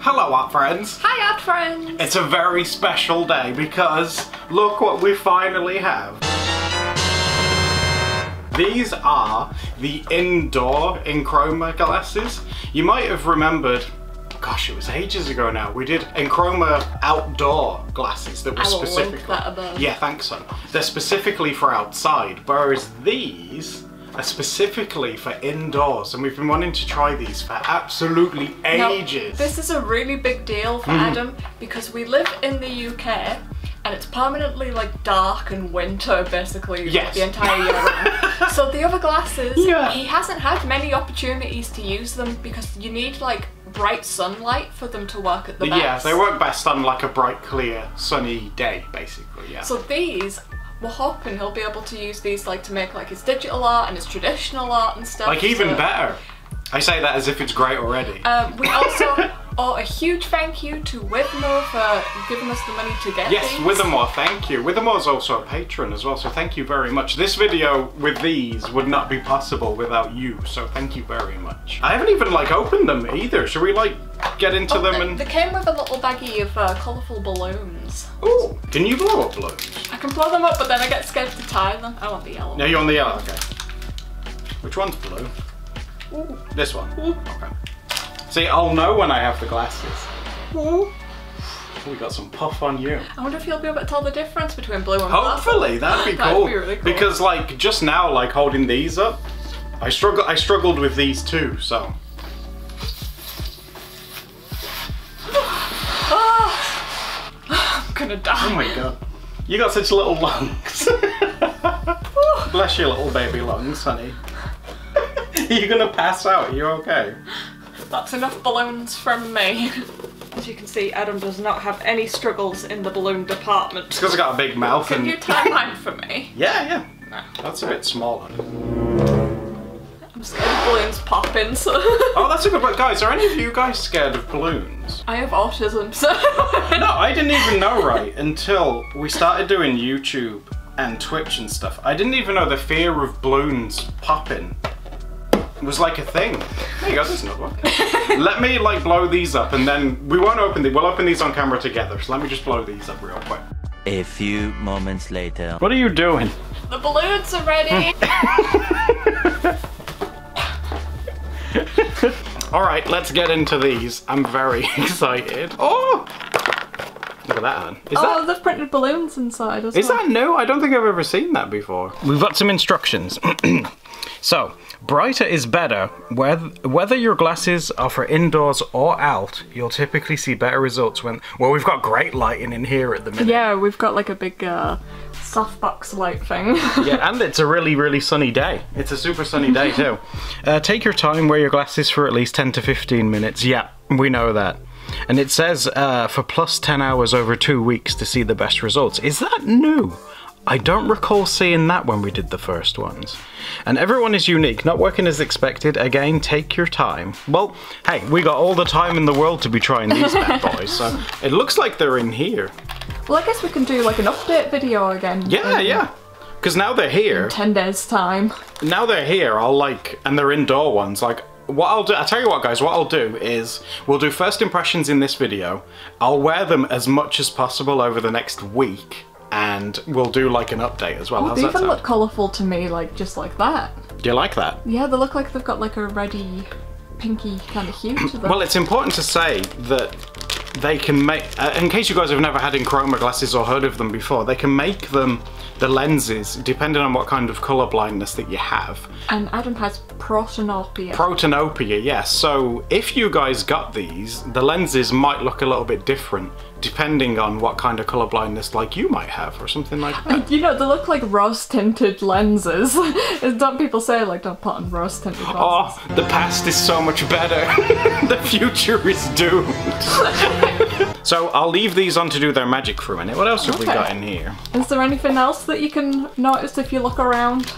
Hello art friends! Hi art friends! It's a very special day because look what we finally have. These are the indoor Enchroma glasses. You might have remembered, gosh it was ages ago now, we did Enchroma outdoor glasses that were I will link specifically... that above. Yeah, thanks son. They're specifically for outside, whereas these specifically for indoors and we've been wanting to try these for absolutely Now, ages. this is a really big deal for Mm-hmm. Adam because we live in the UK and it's permanently like dark and winter basically Yes. the entire year so the other glasses, Yeah. he hasn't had many opportunities to use them because you need like bright sunlight for them to work at the best. Yeah, they work best on like a bright, clear, sunny day, basically. Yeah. So these, we're hoping he'll be able to use these like to make like his digital art and his traditional art and stuff. like even so- better. I say that as if it's great already. Um, we also owe a huge thank you to Withmo for giving us the money to get yes, these. Withermore, thank you. Withermore's also a patron as well, so thank you very much. This video with these would not be possible without you, so thank you very much. I haven't even like opened them either. Should we like get into Oh, them they, and? they came with a little baggie of uh, colourful balloons. Ooh, can you blow up balloons? I can blow them up, but then I get scared to tie them. I want the yellow. No, you're on the yellow. Okay. Which one's blue? This one. Okay. See, I'll know when I have the glasses. Ooh. We got some puff on you. I wonder if you'll be able to tell the difference between blue and Hopefully, that'd be That'd cool. be really cool. Because like just now, like holding these up, I struggle. I struggled with these too. So purple. Ah. I'm gonna die. oh my god, you got such little lungs. Bless your little baby lungs, honey. You're gonna pass out. You okay? That's enough balloons from me. As you can see, Adam does not have any struggles in the balloon department. It's because I got a big mouth Can and you tie mine for me? yeah, yeah. No. That's a bit smaller. I'm scared of balloons popping, so. Oh, that's a good one. Guys, are any of you guys scared of balloons? I have autism, so. No, I didn't even know right until we started doing YouTube and Twitch and stuff. I didn't even know the fear of balloons popping was like a thing. There you go, there's another one. let me like blow these up and then we won't open these, we'll open these on camera together. So let me just blow these up real quick. A few moments later. What are you doing? The balloons are ready! All right, let's get into these. I'm very excited. Oh! Look at that, Anne. Is that oh, they've printed balloons inside as Is well. that new? I don't think I've ever seen that before. We've got some instructions. so, brighter is better. Whether, whether your glasses are for indoors or out, you'll typically see better results when. Well, we've got great lighting in here at the minute. Yeah, we've got like a big uh, softbox light thing. Yeah, and it's a really, really sunny day. It's a super sunny day too. Uh, take your time, wear your glasses for at least 10 to 15 minutes. Yeah, we know that. And it says uh, for plus 10 hours over two weeks to see the best results. Is that new? I don't recall seeing that when we did the first ones. And everyone is unique, not working as expected. Again, take your time. Well, hey, we got all the time in the world to be trying these bad boys, so it looks like they're in here. well, I guess we can do like an update video again. Yeah, in yeah. Because now they're here. 10 days time. now they're here, I'll like, and they're indoor ones, like, what I'll do, I'll tell you what guys, what I'll do is, we'll do first impressions in this video, I'll wear them as much as possible over the next week, and we'll do like an update as well. Oh, How's they even look colourful to me, like just like that. Do you like that? Yeah, they look like they've got like a reddy, pinky kind of hue to them. Well, it's important to say that they can make, uh, in case you guys have never had Enchroma glasses or heard of them before, they can make them, the lenses, depending on what kind of colour blindness that you have. and Adam has protanopia. Protanopia, yes. So if you guys got these, the lenses might look a little bit different depending on what kind of colour blindness like you might have or something like that. you know, they look like rose tinted lenses. don't people say like don't put on rose tinted oh, glasses? Oh, the past is so much better. the future is doomed. so I'll leave these on to do their magic for a minute. What else have we got in here? Is there anything else that you can notice if you look around?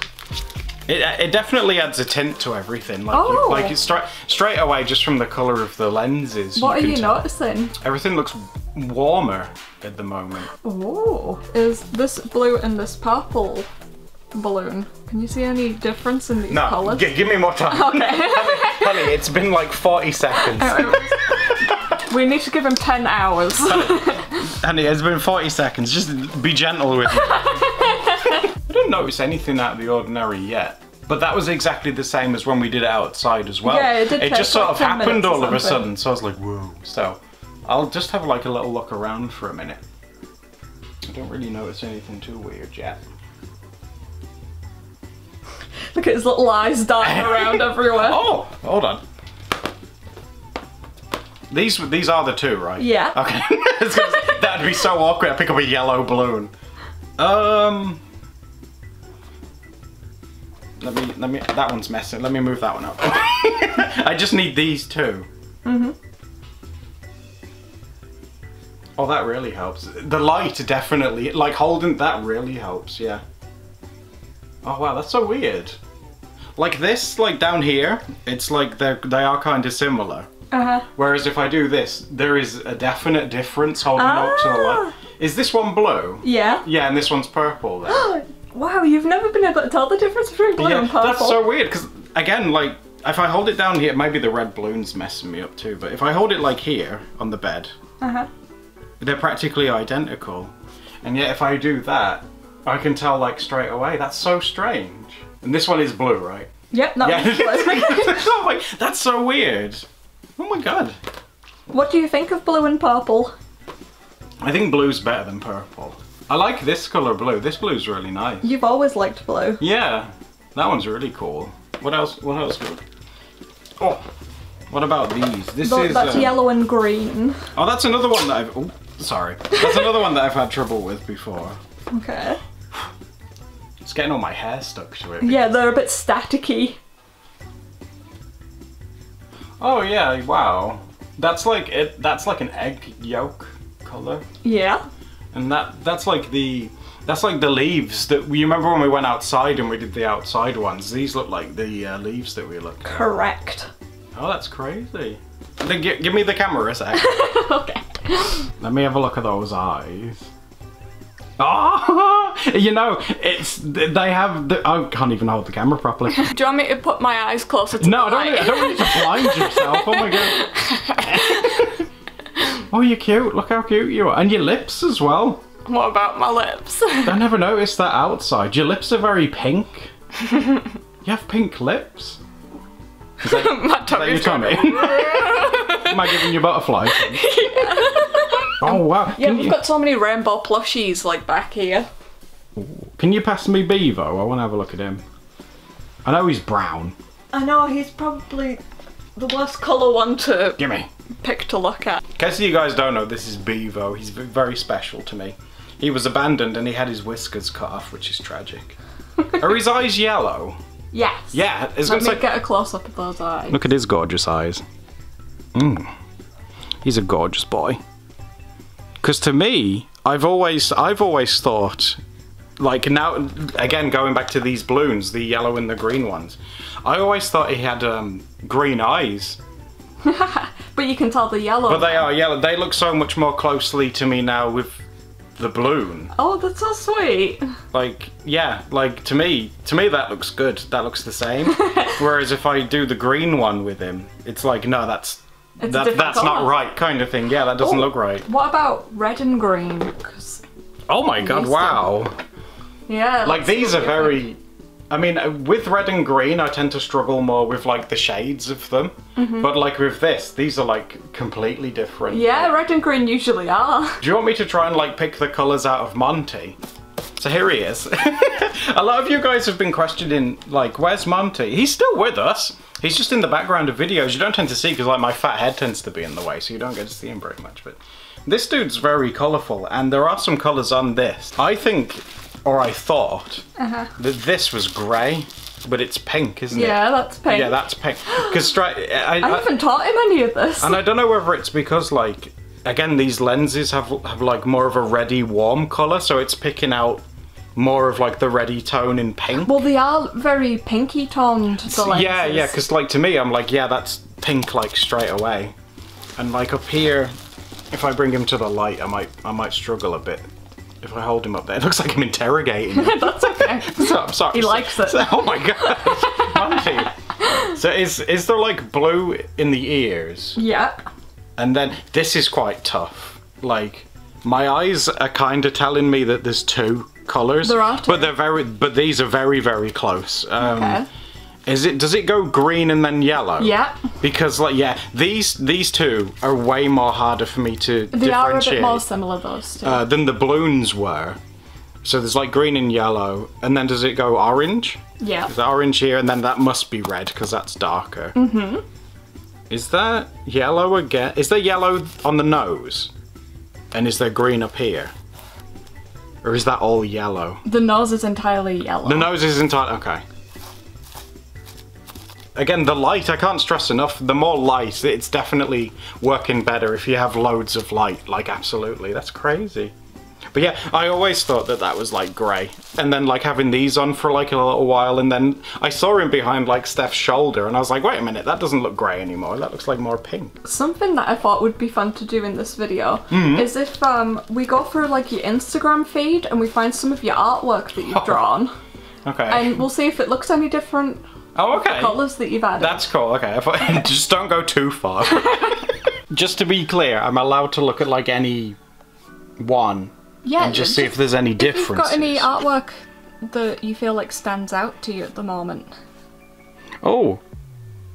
It, uh, it definitely adds a tint to everything. Like, Oh. you, like it's straight straight away just from the colour of the lenses. What are you tell. noticing? Everything looks warmer at the moment. Oh, is this blue and this purple balloon? Can you see any difference in these No, colours? gi- give me more time. Okay. honey, honey, it's been like 40 seconds. We need to give him 10 hours. Andy, it's been 40 seconds. Just be gentle with me. I didn't notice anything out of the ordinary yet. But that was exactly the same as when we did it outside as well. Yeah, it did take just sort like of happened all of a sudden, so I was like, whoa. So I'll just have like a little look around for a minute. I don't really notice anything too weird yet. Look at his little eyes darting around everywhere. Oh, hold on. These these are the two, right? Yeah. Okay. That'd be so awkward. I pick up a yellow balloon. Um. Let me let me. That one's messing. Let me move that one up. I just need these 2 Mm-hmm. Oh, that really helps. The light definitely, like holding that really helps. Yeah. Oh wow, that's so weird. Like this, like down here, it's like they they are kind of similar. Uh-huh. Whereas if I do this, there is a definite difference holding up to the light. Ah. Is this one blue? Yeah. Yeah, and this one's purple then. wow, you've never been able to tell the difference between blue yeah, and purple. that's so weird because again, like if I hold it down here, maybe the red balloon's messing me up too. But if I hold it like here on the bed, Uh-huh. they're practically identical. And yet if I do that, I can tell like straight away. That's so strange. And this one is blue, right? Yep, that Yeah. one's blue. Like, that's so weird. Oh my god. what do you think of blue and purple? I think blue's better than purple. I like this color blue. This blue's really nice. You've always liked blue. Yeah, that one's really cool. What else? What else? Oh, what about these? This Tho- is. that's uh, yellow and green. Oh, that's another one that I've. Oh, sorry. That's another one that I've had trouble with before. Okay. It's getting all my hair stuck to it. Yeah, they're a bit staticky. Oh yeah! Wow. That's like it. That's like an egg yolk color, Yeah. and that that's like the. That's like the leaves that you remember when we went outside and we did the outside ones. These look like the uh, leaves that we looked at. Correct. Oh, that's crazy. Then give me the camera a sec. okay. Let me have a look at those eyes. Oh, you know, it's they have. The, I can't even hold the camera properly. Do you want me to put my eyes closer to No, I the don't. I don't want you to blind yourself. Oh my god. oh, you're cute. Look how cute you are, and your lips as well. What about my lips? I never noticed that outside. Your lips are very pink. you have pink lips. my Is that your tummy? Am I giving you butterflies? Oh wow. Yeah, Can we've you- got so many rainbow plushies like back here. Can you pass me Bevo? I want to have a look at him. I know he's brown. I know he's probably the worst colour one to Gimme. pick to look at. In case you guys don't know, this is Bevo. He's very special to me. He was abandoned and he had his whiskers cut off, which is tragic. Are his eyes yellow? Yes. Yeah, it's Let me say. get a close up of those eyes. Look at his gorgeous eyes. Mm. He's a gorgeous boy. Because to me, I've always, I've always thought, like now, again going back to these balloons, the yellow and the green ones. I always thought he had um, green eyes, But you can tell the yellow. but they are yellow. They look so much more closely to me now with the balloon. Oh, that's so sweet. Like, yeah, like to me, to me that looks good. That looks the same. Whereas if I do the green one with him, it's like, no, that's that, that's not right, kind of thing. Yeah, that doesn't Oh. look right. What about red and green? Oh my god, wow! yeah. Like these are very. I mean, uh, with red and green, I tend to struggle more with like the shades of them. Mm-hmm. But like with this, these are like completely different. Yeah, red and green usually are. Do you want me to try and like pick the colours out of Monty? So here he is. a lot of you guys have been questioning, like, where's Monty? He's still with us. He's just in the background of videos. You don't tend to see because, like, my fat head tends to be in the way, so you don't get to see him very much. But this dude's very colourful, and there are some colours on this. I think, or I thought, Uh-huh. that this was grey, but it's pink, isn't it? Yeah, that's pink. Yeah, that's pink. Because straight, I, I haven't taught him any of this. and I don't know whether it's because like again these lenses have have like more of a ready warm color, so it's picking out more of like the ready tone in pink. Well, they are very pinky toned. Yeah, yeah, because like to me, I'm like, yeah, that's pink like straight away. And like up here, if I bring him to the light, I might I might struggle a bit. If I hold him up there, it looks like I'm interrogating him. that's okay. so, I'm sorry. He likes it. So- oh my god, So is is there like blue in the ears? yeah. And then this is quite tough. Like my eyes are kind of telling me that there's two colors, There are two. but they're very, but these are very, very close. Um, Okay. Is it? Does it go green and then yellow? Yeah. Because like yeah, these these two are way more harder for me to They are a differentiate bit more similar, those two. uh, than the balloons were. So there's like green and yellow, and then does it go orange? yeah. Is orange here, and then that must be red because that's darker. Mm-hmm. Is that yellow again? Is there yellow on the nose? And is there green up here? Or is that all yellow? The nose is entirely yellow. The nose is entirely okay. Again, the light, I can't stress enough, the more light, it's definitely working better if you have loads of light. Like, absolutely. That's crazy. But yeah, I always thought that that was like grey. And then like having these on for like a little while, and then I saw him behind like Steph's shoulder, and I was like, wait a minute, that doesn't look grey anymore. That looks like more pink. Something that I thought would be fun to do in this video Mm-hmm. is if um, we go through like your Instagram feed and we find some of your artwork that you've drawn, Okay. and we'll see if it looks any different oh, okay. colours that you've added. That's cool. Okay, I just don't go too far. just to be clear, I'm allowed to look at like any one yeah, and just see if there's any if you've got any artwork that you feel like stands out to you at the moment. Oh,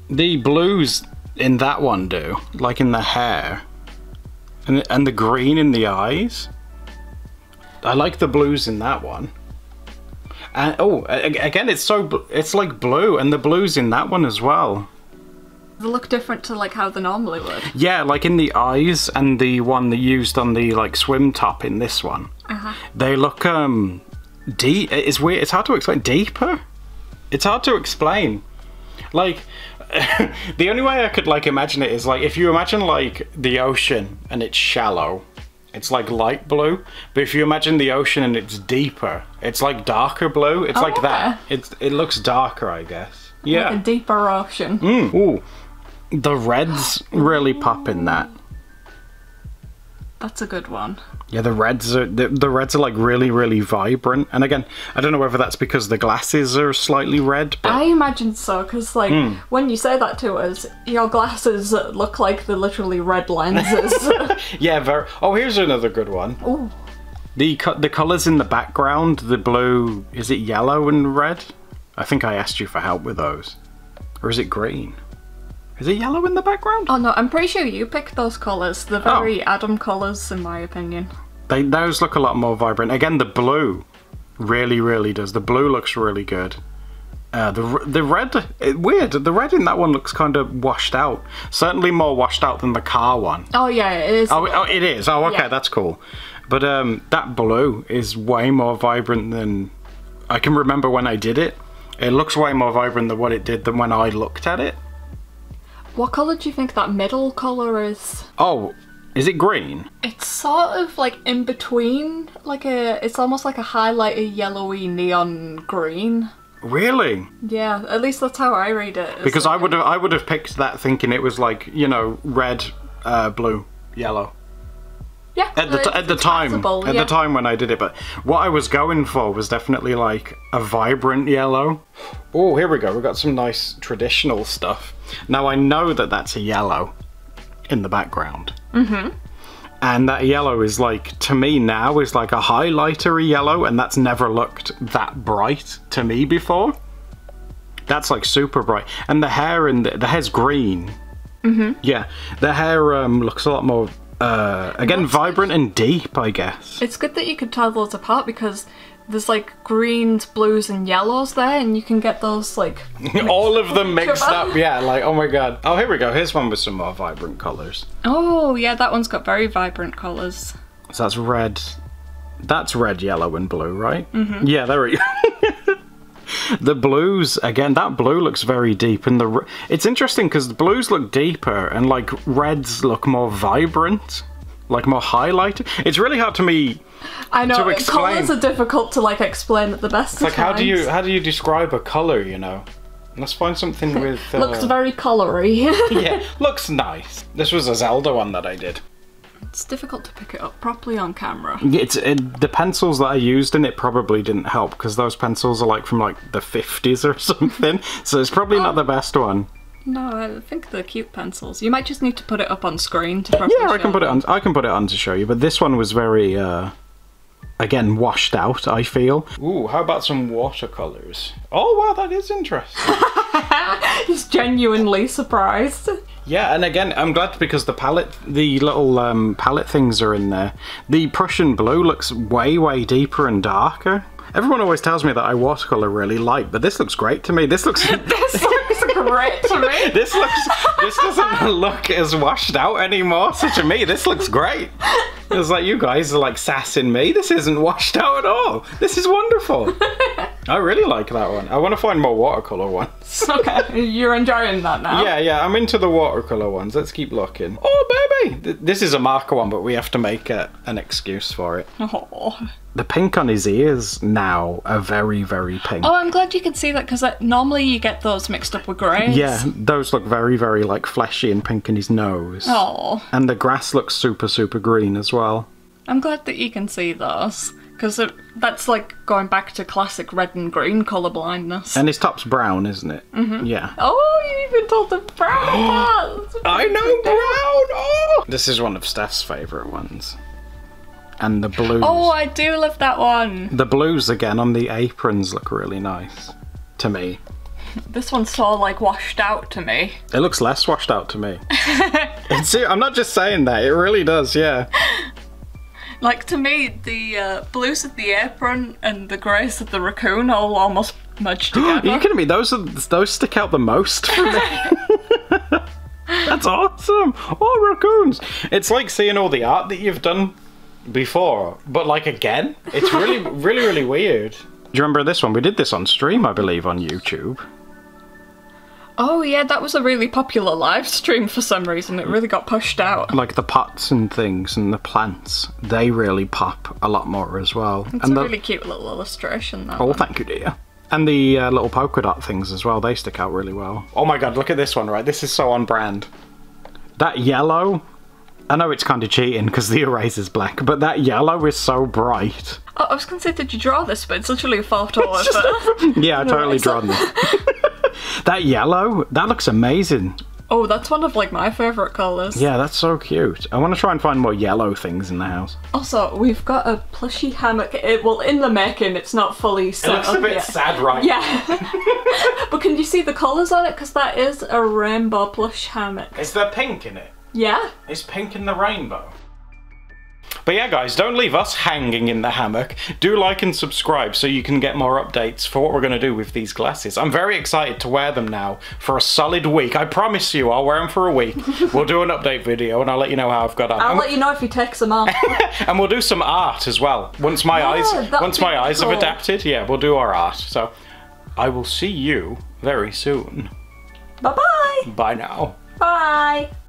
the blues in that one do, like in the hair, and and the green in the eyes. I like the blues in that one. And oh, again, it's so it's like blue, and the blues in that one as well. They look different to like how they normally would. Yeah, like in the eyes and the one they used on the like swim top in this one. Uh-huh. They look um deep. It's weird. It's hard to explain. Deeper. It's hard to explain. Like the only way I could like imagine it is like if you imagine like the ocean and it's shallow. It's like light blue, but if you imagine the ocean and it's deeper, it's like darker blue. It's Oh, like that. It's it looks darker, I guess. Yeah. Like a deeper ocean. Mm, ooh. The reds really pop in that. That's a good one. Yeah, the reds are the, the reds are like really really vibrant. And again, I don't know whether that's because the glasses are slightly red, but I imagine so, because like Hmm. when you say that to us, your glasses look like they're literally red lenses. yeah, very. Oh, here's another good one. Ooh. The co- the colors in the background, the blue, is it yellow and red? I think I asked you for help with those. Or is it green? Is it yellow in the background? Oh no, I'm pretty sure you picked those colours. They're Oh. very Adam colours, in my opinion. They those look a lot more vibrant. Again, the blue really really does. The blue looks really good. Uh, the the red it, weird. The red in that one looks kind of washed out. Certainly more washed out than the car one. Oh yeah, it is. Oh, oh it is. Oh, okay, Yeah. that's cool. But um, that blue is way more vibrant than I can remember when I did it. It looks way more vibrant than what it did than when I looked at it. What colour do you think that middle colour is? Oh, is it green? It's sort of like in between, like a. It's almost like a highlighter yellowy neon green. Really? Yeah, at least that's how I read it. Because I would have I would have picked that thinking it was like you know red, uh, blue, yellow. Yeah. At the, at the time, possible, at yeah. the time when I did it, but what I was going for was definitely like a vibrant yellow. Oh, here we go. We've got some nice traditional stuff. Now I know that that's a yellow in the background. Mm-hmm. And that yellow is like to me now is like a highlighter yellow, and that's never looked that bright to me before. That's like super bright, and the hair and the, the hair's green. Mm-hmm. Yeah, the hair um, looks a lot more uh, again vibrant and deep, I guess. It's good that you could tell those apart because there's like greens, blues, and yellows there, and you can get those like. All of them mixed up, yeah. Like oh my god. Oh, here we go. Here's one with some more vibrant colours. Oh yeah, that one's got very vibrant colours. So that's red. That's red, yellow, and blue, right? Mm-hmm. Yeah, there we go. the blues again. That blue looks very deep, and the it's interesting because the blues look deeper, and like reds look more vibrant, like more highlighted. It's really hard to me. I know To explain. colours are difficult to like explain at the best. It's like how do you how do you describe a color? You know. Let's find something with. Uh, Looks very coloury. yeah, looks nice. This was a Zelda one that I did. It's difficult to pick it up properly on camera. It's it, the pencils that I used in it probably didn't help because those pencils are like from like the 50s or something. So it's probably not the best one. No, I think they're cute pencils. You might just need to put it up on screen to properly Yeah, I can put it on. I can put it on to show you. But this one was very, uh, again, washed out. I feel. Ooh, how about some watercolors? Oh wow, that is interesting. He's genuinely surprised. yeah, and again, I'm glad because the palette, the little um, palette things are in there. The Prussian blue looks way, way deeper and darker. Everyone always tells me that I watercolor really light, but this looks great to me. This looks. This looks great to me. this looks. This doesn't look as washed out anymore. So to me, this looks great. It's like you guys are like sassing me. This isn't washed out at all. This is wonderful. I really like that one. I want to find more watercolor ones. Okay, you're enjoying that now. Yeah, yeah, I'm into the watercolor ones. Let's keep looking. Oh, baby! Th- This is a marker one, but we have to make a, an excuse for it. Oh. The pink on his ears now are very, very pink. Oh, I'm glad you can see that because normally you get those mixed up with greys. Yeah, those look very, very like fleshy and pink in his nose. Oh, And the grass looks super, super green as well. I'm glad that you can see those because that's like going back to classic red and green colour blindness. And his top's brown, isn't it? Mm-hmm. Yeah. oh, you even told the brown part. I know brown! Oh! This is one of Steph's favourite ones. And the blues. Oh, I do love that one. The blues again on the aprons look really nice. To me. This one's so like washed out to me. It looks less washed out to me. I'm not just saying that, it really does, yeah. Like to me, the uh, blues of the apron and the greys of the raccoon all almost merged Are together. you kidding me? Those are those stick out the most for me. That's awesome. Oh, raccoons! It's like seeing all the art that you've done before, but like again. It's really, really, really weird. Do you remember this one? We did this on stream, I believe, on YouTube. Oh yeah, that was a really popular live stream for some reason. It really got pushed out. Like the pots and things and the plants, they really pop a lot more as well. It's and a the, really cute little illustration. That Oh, one. thank you, dear. And the uh, little polka dot things as well, they stick out really well. Oh my god, look at this one, right? This is so on brand. That yellow, I know it's kind of cheating because the eraser's black, but that yellow is so bright. Oh, I was going to say, did you draw this? But it's literally a photo of it. Yeah, I totally Eraser. drawn this. that yellow, that looks amazing. Oh, that's one of like my favourite colours. Yeah, that's so cute. I want to try and find more yellow things in the house. Also, we've got a plushy hammock. It, well, in the making, it's not fully set up yet. sad, right? Yeah. but can you see the colours on it? Because that is a rainbow plush hammock. Is there pink in it? Yeah. It's pink in the rainbow. But yeah, guys, don't leave us hanging in the hammock. Do like and subscribe so you can get more updates for what we're going to do with these glasses. I'm very excited to wear them now for a solid week. I promise you, I'll wear them for a week. we'll do an update video and I'll let you know how I've got on. I'll And- let you know if he takes them off. and we'll do some art as well. Once my Yeah, eyes, once my eyes have adapted, yeah, we'll do our art. So, I will see you very soon. Bye-bye. Bye now. Bye.